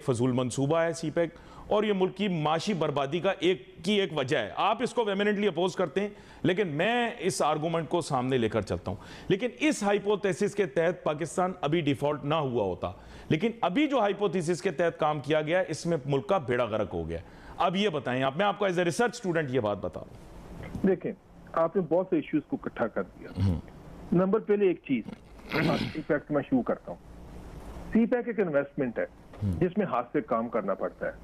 एक फजूल मंसूबा है सी पैक और ये मुल्क की माशी बर्बादी का एक की एक वजह है। आप इसको वेमिनेटली अपोज करते हैं लेकिन मैं इस आर्गूमेंट को सामने लेकर चलता हूँ। लेकिन इस हाइपोथेसिस के तहत पाकिस्तान अभी डिफ़ॉल्ट ना हुआ होता। लेकिन अभी जो हाइपोथेसिस के तहत काम किया गया इसमें मुल्क का बेड़ा गर्क हो गया। अब ये बताएँ आप मैं आपको एज ए रिसर्च स्टूडेंट ये बात बता रहा देखें आपने बहुत से इश्यूज़ को इकट्ठा कर दिया। हम्म। नंबर पहले एक चीज़ इफ़ेक्ट मैं शुरू करता हूँ। सी पैक एक इन्वेस्टमेंट है। हम्म। जिसमें हाथ से काम करना पड़ता है।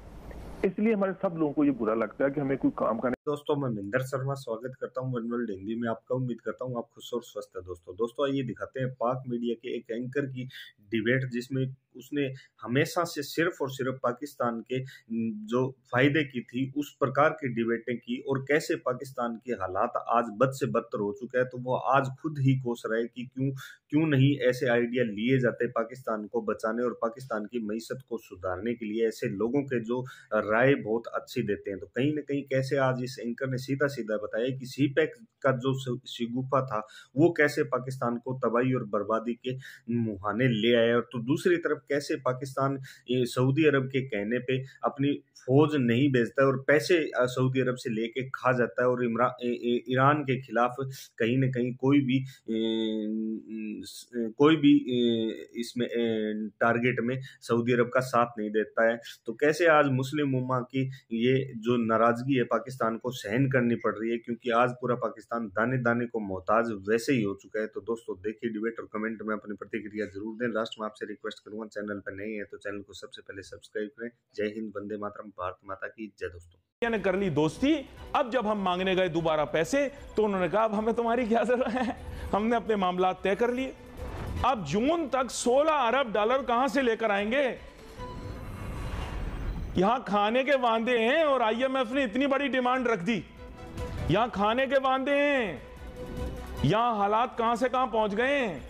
इसलिए हमारे सब लोगों को ये बुरा लगता है कि हमें कोई काम करने दोस्तों, मैं मिंदर शर्मा स्वागत करता हूँ वर्ल्ड हिंदी में आपका। उम्मीद करता हूँ आप खुश और स्वस्थ है दोस्तों। दोस्तों, आइए दिखाते हैं पाक मीडिया के एक एंकर की डिबेट, जिसमें उसने हमेशा से सिर्फ़ और सिर्फ़ पाकिस्तान के जो फ़ायदे की थी, उस प्रकार की डिबेटें की और कैसे पाकिस्तान के हालात आज बद से बदतर हो चुका है। तो वो आज खुद ही कोस रहे कि क्यों क्यों नहीं ऐसे आइडिया लिए जाते पाकिस्तान को बचाने और पाकिस्तान की मीशत को सुधारने के लिए ऐसे लोगों के जो राय बहुत अच्छी देते हैं। तो कहीं ना कहीं कैसे आज इस एंकर ने सीधा सीधा बताया कि सी पैक का जो शिगुफा था, वो कैसे पाकिस्तान को तबाही और बर्बादी के मुहाने ले आया और तो दूसरी तरफ़ कैसे पाकिस्तान सऊदी अरब के कहने पे अपनी फौज नहीं भेजता और पैसे सऊदी अरब से लेके खा जाता है और ईरान के खिलाफ कहीं ना कहीं कोई भी कोई भी इसमें टारगेट में सऊदी अरब का साथ नहीं देता है। तो कैसे आज मुस्लिम उम्मा की ये जो नाराज़गी है पाकिस्तान को सहन करनी पड़ रही है, क्योंकि आज पूरा पाकिस्तान दाने दाने को मोहताज वैसे ही हो चुका है। तो दोस्तों, देखिए डिबेट और कमेंट में अपनी प्रतिक्रिया ज़रूर दें। लास्ट में आपसे रिक्वेस्ट करूँगा चैनल पर नहीं है तो चैनल को सबसे पहले सब्सक्राइब करें। जय हिंद, वंदे मातरम, भारत माता की जय दोस्तों। ने कर ली दोस्ती, अब जब हम मांगने गए दोबारा पैसे तो उन्होंने कहा, अब हमें तुम्हारी क्या ज़रूरत है? हमने अपने मामला तय कर लिए। अब जून तक 16 अरब डॉलर कहाँ से लेकर आएँगे? यहाँ खाने के वादे हैं और आईएमएफ ने इतनी बड़ी डिमांड रख दी। यहाँ खाने के वादे हैं। यहाँ हालात कहाँ से कहाँ पहुँच गए हैं?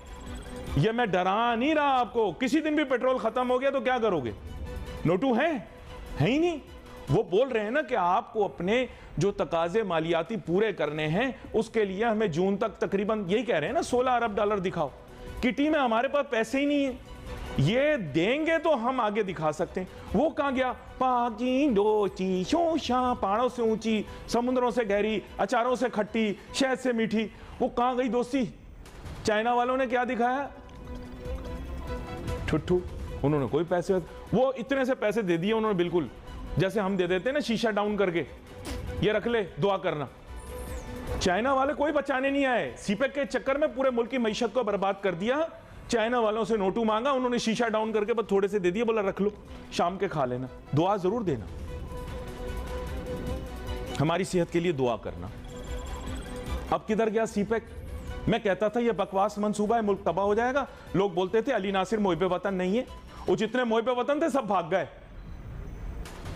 ये मैं डरा नहीं रहा आपको। किसी दिन भी पेट्रोल खत्म हो गया तो क्या करोगे? नोटू है? है ही नहीं। वो बोल रहे हैं ना कि आपको अपने जो तकाजे मालियाती पूरे करने हैं, उसके लिए हमें जून तक तकरीबन यही कह रहे हैं ना 16 अरब डॉलर दिखाओ। किटी में हमारे पास पैसे ही नहीं है। ये देंगे तो हम आगे दिखा सकते हैं। वो कहा गया? पाकी डोची, शोशा, पहाड़ों से ऊँची, समुद्रों से गहरी, अचारों से खट्टी, शहद से मीठी। वो कहाँ गई दोस्ती? चाइना वालों ने क्या दिखाया? ठुट्ठू उन्होंने कोई पैसे वो इतने से पैसे दे दिए उन्होंने, बिल्कुल। जैसे हम दे देते ना, शीशा डाउन करके। ये रख ले, दुआ करना। चाइना वाले कोई बचाने नहीं आए। सीपेक के चक्कर में पूरे मुल्क की मीशत को बर्बाद कर दिया। चाइना वालों से नोटू मांगा, उन्होंने शीशा डाउन करके बस थोड़े से दे दिए, बोला, रख लो, शाम के खा लेना, दुआ ज़रूर देना। हमारी सेहत के लिए दुआ करना। अब किधर गया सीपेक मैं कहता था, यह बकवास मंसूबा है, मुल्क तबाह हो जाएगा। लोग बोलते थे, अली नासिर मोहबे वतन नहीं है। वो जितने मोहबे वतन थे, सब भाग गए।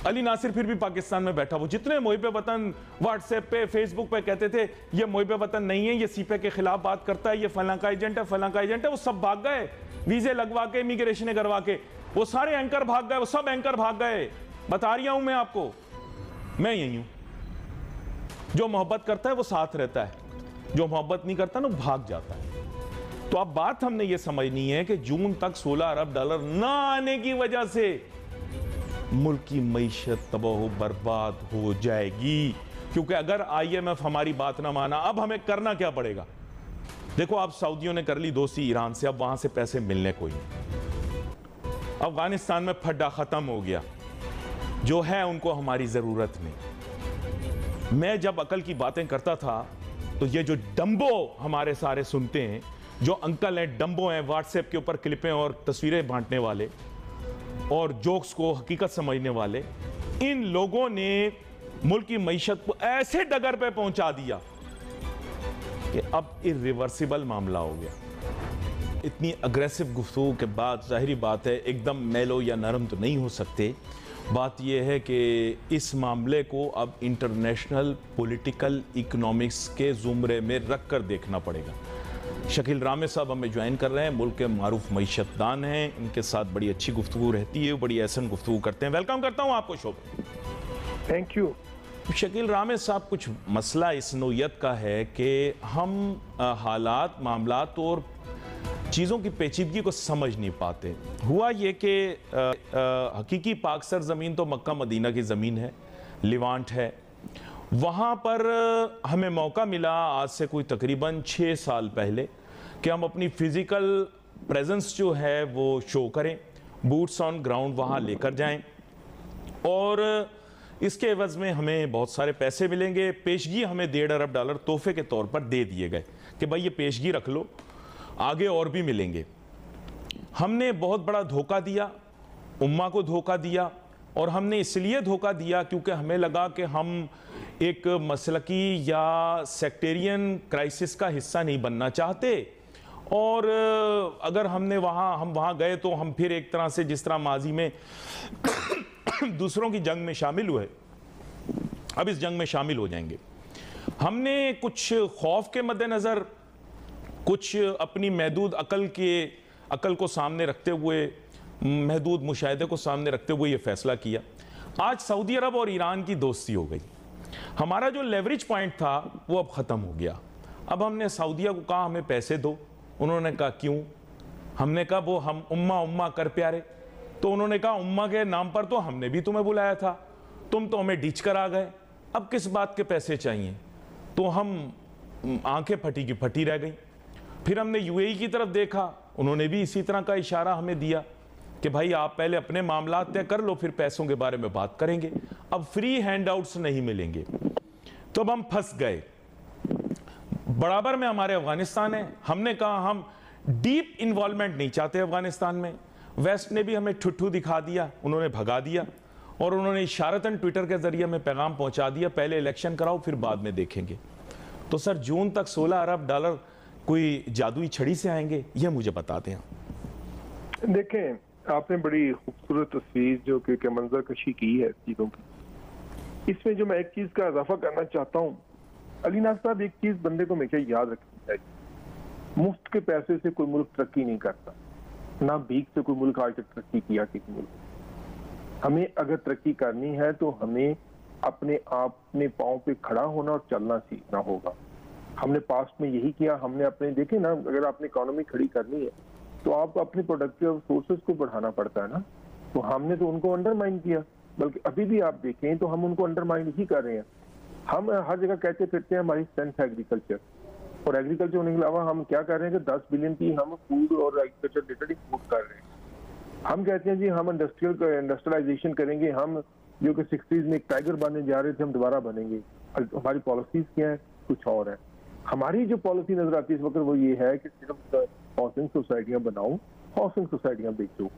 अली नासिर फिर भी पाकिस्तान में बैठा। वो जितने मोहिब वतन व्हाट्सएप पे फेसबुक पे कहते थे, ये मोहिब वतन नहीं है, ये सीपे के खिलाफ बात करता है, ये फला का एजेंट है, फला का एजेंट है। वो सब भाग गए। वीजे लगवा के इमिग्रेशन करवा के। वो सारे एंकर भाग गए, वो सब एंकर भाग गए। बता रही हूँ मैं आपको, मैं यही हूँ। जो मोहब्बत करता है, वो साथ रहता है। जो मोहब्बत नहीं करता ना भाग जाता है। तो अब बात हमने ये समझनी है कि जून तक 16 अरब डॉलर ना आने की वजह से मुल्क की मीशत तबाह बर्बाद हो जाएगी। क्योंकि अगर आईएमएफ हमारी बात ना माना, अब हमें करना क्या पड़ेगा? देखो अब सऊदियों ने कर ली दोस्ती ईरान से, अब वहाँ से पैसे मिलने कोई नहीं। अफ़गानिस्तान में फड्डा खत्म हो गया। जो है, उनको हमारी ज़रूरत नहीं। मैं जब अकल की बातें करता था तो ये जो डंबो हमारे सारे सुनते हैं, जो अंकल हैं, डंबो हैं व्हाट्सएप के ऊपर क्लिपें और तस्वीरें बांटने वाले और जोक्स को हकीकत समझने वाले, इन लोगों ने मुल्क की मीशत को ऐसे डगर पे पहुँचा दिया कि अब इरिवर्सिबल मामला हो गया। इतनी अग्रेसिव गुफ्तु के बाद ज़ाहिर बात है, एकदम मेलो या नरम तो नहीं हो सकते। बात यह है कि इस मामले को अब इंटरनेशनल पॉलिटिकल इकोनॉमिक्स के जुमरे में रख कर देखना पड़ेगा। शकील रामे साहब हमें ज्वाइन कर रहे हैं मुल्क के मारूफ मीशतदान हैं इनके साथ बड़ी अच्छी गुफ्तु रहती है बड़ी ऐसा गुफ्तु करते हैं। वेलकम करता हूँ आपको शोभ। थैंक यू शकील रामे साहब कुछ मसला इस नोयत का है कि हम हालात मामला और चीज़ों की पेचीदगी को समझ नहीं पाते। हुआ ये कि हकीकी पाक सर ज़मीन तो मक्का मदीना की ज़मीन है लिवांट है वहाँ पर हमें मौका मिला आज से कोई तकरीबन छः साल पहले कि हम अपनी फ़िज़िकल प्रेजेंस जो है वो शो करें बूट्स ऑन ग्राउंड वहाँ लेकर जाएँ। और इसके एवज में हमें बहुत सारे पैसे मिलेंगे। पेशगी हमें डेढ़ अरब डॉलर तोहफे के तौर पर दे दिए गए कि भाई ये पेशगी रख लो, आगे और भी मिलेंगे। हमने बहुत बड़ा धोखा दिया, उम्मा को धोखा दिया, और हमने इसलिए धोखा दिया क्योंकि हमें लगा कि हम एक मसलकी या सेक्टेरियन क्राइसिस का हिस्सा नहीं बनना चाहते। और अगर हमने वहाँ, हम वहाँ गए तो हम फिर एक तरह से जिस तरह माजी में दूसरों की जंग में शामिल हुए, अब इस जंग में शामिल हो जाएँगे। हमने कुछ खौफ के मद्देनज़र कुछ अपनी महदूद अकल के, अकल को सामने रखते हुए, महदूद मुशाहदे को सामने रखते हुए ये फैसला किया। आज सऊदी अरब और ईरान की दोस्ती हो गई। हमारा जो लेवरेज पॉइंट था, वो अब ख़त्म हो गया। अब हमने सऊदिया को कहा, हमें पैसे दो। उन्होंने कहा, क्यों? हमने कहा, वो हम उम्मा उम्मा कर प्यारे। तो उन्होंने कहा, उम्मा के नाम पर तो हमने भी तुम्हें बुलाया था। तुम तो हमें डीच कर आ गए। अब किस बात के पैसे चाहिए? तो हम आँखें फटी की फटी रह गई। फिर हमने यूएई की तरफ़ देखा। उन्होंने भी इसी तरह का इशारा हमें दिया। कि भाई आप पहले अपने मामला तय कर लो, फिर पैसों के बारे में बात करेंगे। अब फ्री हैंड हैंडआउट्स नहीं मिलेंगे। तो अब हम फंस गए। बराबर में हमारे अफ़गानिस्तान है। हमने कहा हम डीप इन्वॉल्वमेंट नहीं चाहते अफ़गानिस्तान में। वेस्ट ने भी हमें ठुट्ठू दिखा दिया, उन्होंने भगा दिया और उन्होंने इशारतन ट्विटर के ज़रिए हमें पैगाम पहुँचा दिया, पहले इलेक्शन कराओ, फिर बाद में देखेंगे। तो सर, जून तक 16 अरब डॉलर कोई जादुई छड़ी से आएँगे, यह मुझे बताते हैं देखें आपने बड़ी खूबसूरत तस्वीर जो कि, कि मंजर कशी की है चीज़ों की। इसमें जो मैं एक चीज़ का इजाफा करना चाहता हूँ अली नाज साहब एक चीज़ बंदे को हमेशा याद रखनी चाहिए। मुफ़्त के पैसे से कोई मुल्क तरक्की नहीं करता ना भीख से कोई मुल्क आज तक तरक्की किया किसी मुल्क हमें अगर तरक्की करनी है तो हमें अपने आप अपने पाँव पे खड़ा होना और चलना सीखना होगा। हमने पास्ट में यही किया हमने अपने देखे ना अगर आपने इकोनॉमी खड़ी करनी है तो आपको अपने प्रोडक्टिव सोर्सेज को बढ़ाना पड़ता है ना? तो हमने तो उनको अंडरमाइन किया। बल्कि अभी भी आप देखें तो हम उनको अंडरमाइन ही कर रहे हैं। हम हर जगह कहते फिरते हैं हमारी स्ट्रेंथ है एग्रीकल्चर और एग्रीकल्चर होने के अलावा हम क्या कर रहे हैं कि 10 बिलियन की हम फ़ूड और एग्रीकल्चर रिलेटेड फ़ूड कर रहे हैं। हम कहते हैं जी, हम इंडस्ट्रियल इंडस्ट्रियलाइजेशन करेंगे। हम जो कि सिक्सटीज में एक टाइगर बनने जा रहे थे, हम दोबारा बनेंगे। हमारी पॉलिसीज़ क्या है? कुछ और है। हमारी जो पॉलिसी नज़र आती है इस वक्त वो ये है कि सिर्फ़ हाउसिंग सोसाइटियाँ बनाओ हाउसिंग सोसाइटियाँ बेचो।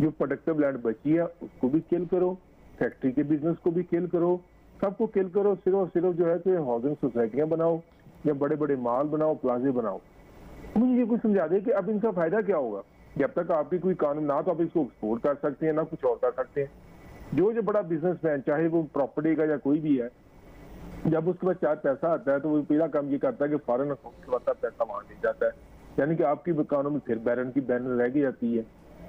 जो प्रोडक्टिव लैंड बची है, उसको भी किल करो फैक्ट्री के बिज़नेस को भी किल करो, सबको किल करो, सिर्फ़ और सिर्फ़ जो है कि हाउसिंग सोसाइटियाँ बनाओ, या बड़े बड़े माल बनाओ प्लाजे बनाओ। मुझे ये कुछ समझा दे कि अब इनका फ़ायदा क्या होगा? जब तक आपकी कोई कानून ना तो आप इसको एक्सपोर्ट कर सकते हैं, ना कुछ और कर सकते हैं। जो जो बड़ा बिजनेसमैन चाहे वो प्रॉपर्टी का या कोई भी है, जब उसके पास चार पैसा आता है तो वो पहला काम ये करता है कि फॉरन अकाउंट से पैसा वहाँ ले जाता है। यानी कि आपकी इकोनॉमी फिर बैरन की बैरन रह जाती है।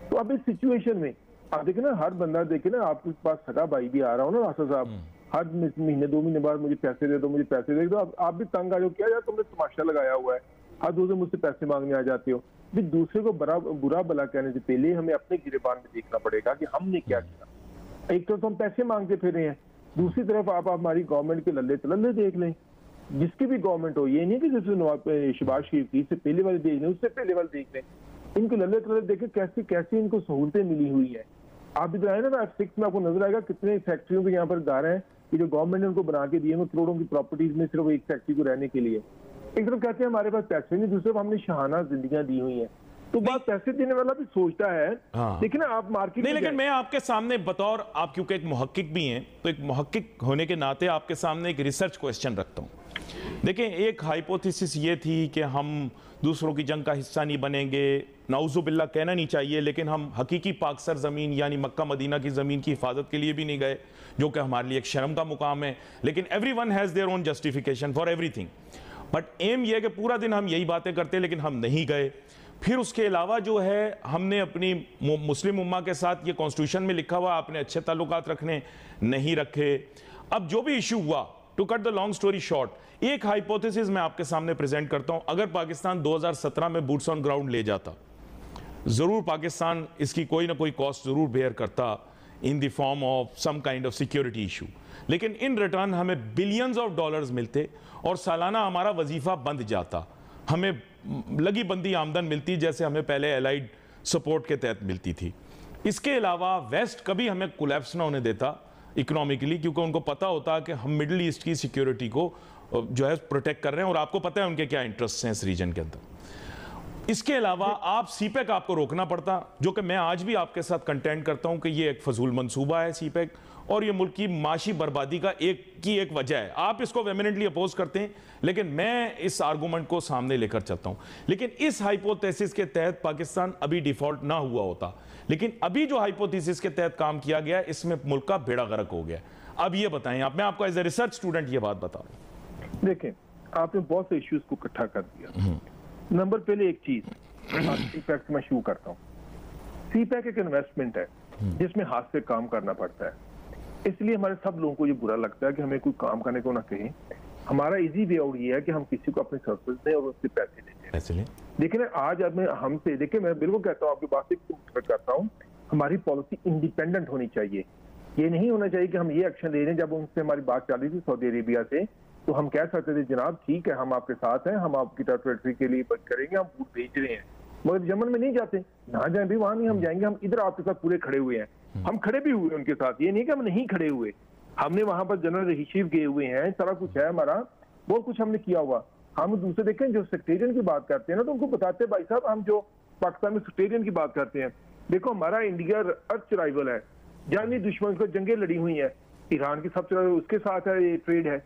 तो अब इस सिचुएशन में आप देखे ना हर बंदा देखे ना आपके पास सगा भाई भी आ रहा हो ना रास्ता साहब। हर महीने दो महीने बाद मुझे पैसे दे दो मुझे पैसे दे दो। आप, आप भी तंग आ जाओ क्या यार तुमने तमाशा लगाया हुआ है? हर दूसरे मुझसे पैसे मांगने आ जाते हो। भी दूसरे को बड़ा बुरा भला कहने से पहले हमें अपने गिरेबान में देखना पड़ेगा कि हमने क्या किया। एक तरफ़ तो हम पैसे मांगते फिर रहे हैं दूसरी तरफ़ आप हमारी गवर्नमेंट के लल्ले तलल्ले देख लें। जिसकी भी गवर्नमेंट हो ये नहीं कि जैसे नवाब शबाज शरीफ की इससे पहले वाले देख लें उससे पहले वाले देख लें इनको लल्ले तलल्ले देखें कैसे कैसे इनको सहूलतें मिली हुई है। आप इधर आए ना एफ़ सिक्स में आपको नज़र आएगा कितने फैक्ट्रियों के यहाँ पर घर हैं कि जो गवर्नमेंट ने उनको बना के दिए हैं करोड़ों की प्रॉपर्टीज़ में सिर्फ़ एक फैक्ट्री को रहने के लिए। एक तरफ़ कहते हैं हमारे पास पैसे नहीं दूसरे हमने शहाना जिंदगियाँ दी हुई हैं। तो बात पैसे देने वाला भी सोचता है हाँ। लेकिन ना आप मार्केट नहीं लेकिन मैं आपके सामने बतौर आप क्योंकि एक मुहक्किक भी हैं तो एक मुहक्किक होने के नाते आपके सामने एक रिसर्च क्वेश्चन रखता हूँ। देखें एक हाइपोथेसिस ये थी कि हम दूसरों की जंग का हिस्सा नहीं बनेंगे। नाउजुबिल्ला कहना नहीं चाहिए, लेकिन हम हकीकी पाकसर ज़मीन यानी मक्का मदीना की ज़मीन की हिफाजत के लिए भी नहीं गए, जो कि हमारे लिए एक शर्म का मुकाम है। लेकिन everyone has their own justification for everything but um यह कि पूरा दिन हम यही बातें करते, लेकिन हम नहीं गए। फिर उसके अलावा जो है, हमने अपनी मुस्लिम उम्मा के साथ ये कॉन्स्टिट्यूशन में लिखा हुआ, आपने अच्छे ताल्लुकात रखने नहीं रखे। अब जो भी इशू हुआ to cut the long story short एक हाइपोथेसिस मैं आपके सामने प्रेजेंट करता हूँ। अगर पाकिस्तान 2017 में बूट्स ऑन ग्राउंड ले जाता, ज़रूर पाकिस्तान इसकी कोई ना कोई कॉस्ट ज़रूर बेयर करता in the form of some kind of security issue लेकिन इन रिटर्न हमें बिलियंस ऑफ़ डॉलर्स मिलते और सालाना हमारा वजीफा बंद जाता। हमें लगी बंदी आमदन मिलती जैसे हमें पहले एलाइड सपोर्ट के तहत मिलती थी। इसके अलावा वेस्ट कभी हमें कोलैप्स ना होने देता इकोनॉमिकली क्योंकि उनको पता होता कि हम मिडल ईस्ट की सिक्योरिटी को जो है प्रोटेक्ट कर रहे हैं और आपको पता है उनके क्या इंटरेस्ट हैं इस रीजन के अंदर। इसके अलावा आप सीपेक आपको रोकना पड़ता जो कि मैं आज भी आपके साथ कंटेंट करता हूँ कि ये एक फजूल मंसूबा है सीपेक और ये मुल्क की माशी बर्बादी का एक की एक वजह है। आप इसको वेमिनेंटली अपोज करते हैं लेकिन मैं इस आर्गूमेंट को सामने लेकर चलता हूँ। लेकिन इस हाइपोथेसिस के तहत पाकिस्तान अभी डिफ़ॉल्ट ना हुआ होता। लेकिन अभी जो हाइपोथेसिस के तहत काम किया गया इसमें मुल्क का बेड़ा गर्क हो गया। अब ये बताएँ आप मैं आपको एज ए रिसर्च स्टूडेंट ये बात बता रहा हूँ देखें आपने बहुत से इश्यूज़ को इकट्ठा कर दिया। नंबर पहले एक चीज़ इफ़ेक्ट मैं शुरू करता हूँ। सी पैक एक इन्वेस्टमेंट है जिसमें हाथ से काम करना पड़ता है। इसलिए हमारे सब लोगों को ये बुरा लगता है कि हमें कोई काम करने को ना कहें। हमारा इजी वे आउट ये है कि हम किसी को अपने सर्विस दें और उससे पैसे लें। देखिए ना आज अब मैं हमसे देखिए मैं बिल्कुल कहता हूँ आपकी बात से करता हूँ। हमारी पॉलिसी इंडिपेंडेंट होनी चाहिए। ये नहीं होना चाहिए कि हम ये एक्शन ले रहे हैं जब उनसे हमारी बात चल रही थी सऊदी अरेबिया से तो हम कह सकते थे जनाब ठीक है हम आपके साथ हैं हम आपकी टेरिटरी के लिए बच करेंगे हम वोट भेज रहे हैं। मगर यमन में नहीं जाते ना जाए भी वहाँ नहीं हम जाएँगे हम इधर आपके साथ पूरे खड़े हुए हैं। हम खड़े भी हुए उनके साथ ये नहीं कि हम नहीं खड़े हुए। हमने वहाँ पर जनरल रहीशीफ गए हुए हैं सारा कुछ है हमारा बहुत कुछ हमने किया हुआ। हम दूसरे देखें जो सेक्रेटरियन की बात करते हैं ना तो उनको बताते हैं भाई साहब हम जो पाकिस्तान में सेक्रेटरियन की बात करते हैं देखो हमारा इंडिया अर्थ राइवल है। जानी दुश्मन को जंगे लड़ी हुई है। ईरान की ज़्यादा उसके साथ है ये ट्रेड है।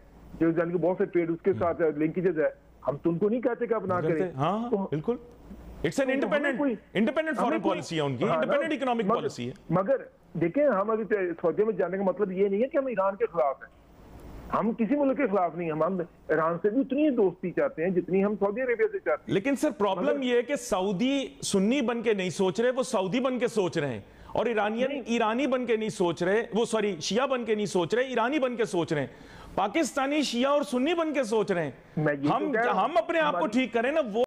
जो जान के बहुत से ट्रेड उसके साथ है लिंकेजेस है हम तो उनको नहीं कहते कि आप ना करें। हाँ तो- बिल्कुल। It's an independent independent foreign policy है उनकी। इंडिपेंडेंट इकोनॉमिक पॉलिसी है। मगर देखें हम अभी सऊदी में जाने का मतलब ये नहीं है कि हम ईरान के खिलाफ हैं। हम किसी मुल्क के खिलाफ नहीं हम हम ईरान से भी उतनी ही दोस्ती चाहते हैं जितनी हम सऊदी अरेबिया से चाहते हैं। लेकिन सर प्रॉब्लम ये है कि सऊदी सुन्नी बन के नहीं सोच रहे वो सऊदी बन के सोच रहे हैं। और ईरानियन ईरानी बन के नहीं सोच रहे वो सॉरी शिया बन के नहीं सोच रहे ईरानी बन के सोच रहे हैं। पाकिस्तानी शिया और सुन्नी बन के सोच रहे हैं। तो हम हूँ, हम अपने आप को ठीक करें ना वो